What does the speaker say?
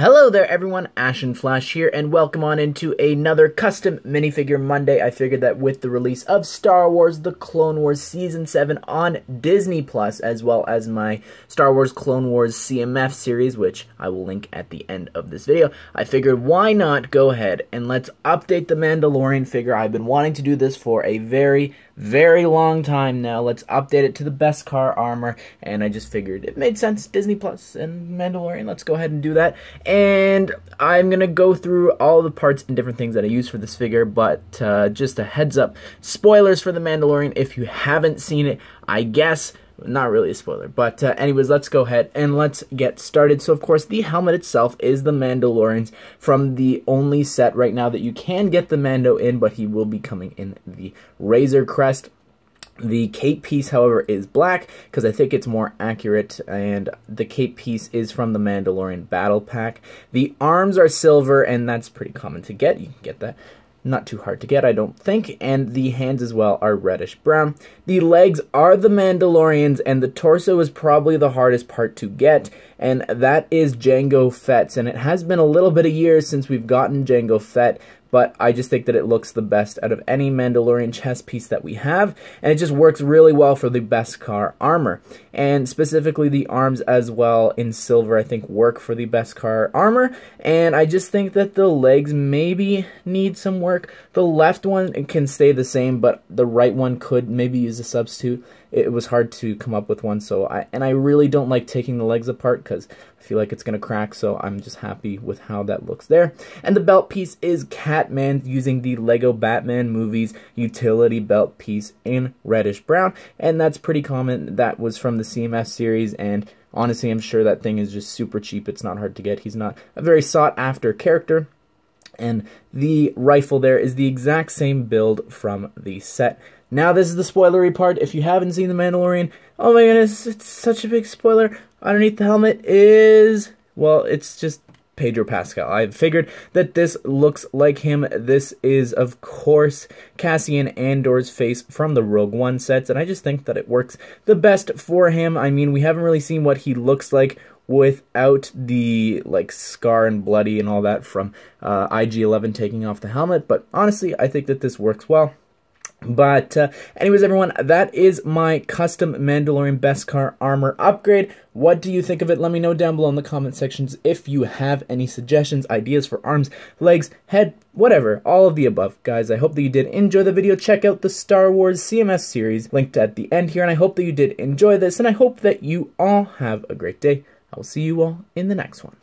Hello there everyone, Ashnflash here, and welcome on into another custom minifigure Monday. I figured that with the release of Star Wars The Clone Wars Season 7 on Disney Plus, as well as my Star Wars Clone Wars CMF series, which I will link at the end of this video, I figured why not go ahead and let's update the Mandalorian figure. I've been wanting to do this for a very, very long time now. Let's update it to the Beskar armor, and I just figured it made sense. Disney Plus and Mandalorian, let's go ahead and do that. And I'm going to go through all the parts and different things that I use for this figure, but uh, just a heads up, spoilers for The Mandalorian if you haven't seen it, I guess, not really a spoiler, but uh, anyways, let's go ahead and let's get started. So, of course, the helmet itself is the Mandalorian's from the only set right now that you can get the Mando in, but he will be coming in the Razor Crest the cape piece, however, is black because I think it's more accurate, and the cape piece is from the Mandalorian Battle Pack. The arms are silver, and that's pretty common to get. You can get that. Not too hard to get, I don't think. And the hands as well are reddish brown. The legs are the Mandalorians, and the torso is probably the hardest part to get. And that is Django Fett's. And it has been a little bit of years since we've gotten Django Fett but I just think that it looks the best out of any Mandalorian chess piece that we have, and it just works really well for the Beskar armor. And specifically the arms as well in silver I think work for the Beskar armor, and I just think that the legs maybe need some work. The left one can stay the same, but the right one could maybe use a substitute. It was hard to come up with one, so I and I really don't like taking the legs apart because I feel like it's going to crack, so I'm just happy with how that looks there. And the belt piece is Catman using the Lego Batman movies utility belt piece in reddish brown, and that's pretty common. That was from the CMF series, and honestly, I'm sure that thing is just super cheap. It's not hard to get. He's not a very sought after character. And the rifle there is the exact same build from the set. Now this is the spoilery part. If you haven't seen The Mandalorian, oh my goodness, it's such a big spoiler. Underneath the helmet is, well, it's just Pedro Pascal. I figured that this looks like him. This is, of course, Cassian Andor's face from the Rogue One sets, and I just think that it works the best for him. I mean, we haven't really seen what he looks like without the like scar and bloody and all that from uh, IG-11 taking off the helmet, but honestly, I think that this works well. But uh, anyways, everyone, that is my custom Mandalorian Beskar armor upgrade. What do you think of it? Let me know down below in the comment sections if you have any suggestions, ideas for arms, legs, head, whatever, all of the above. Guys, I hope that you did enjoy the video. Check out the Star Wars CMF series linked at the end here, and I hope that you did enjoy this, and I hope that you all have a great day. I will see you all in the next one.